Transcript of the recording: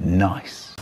Nice.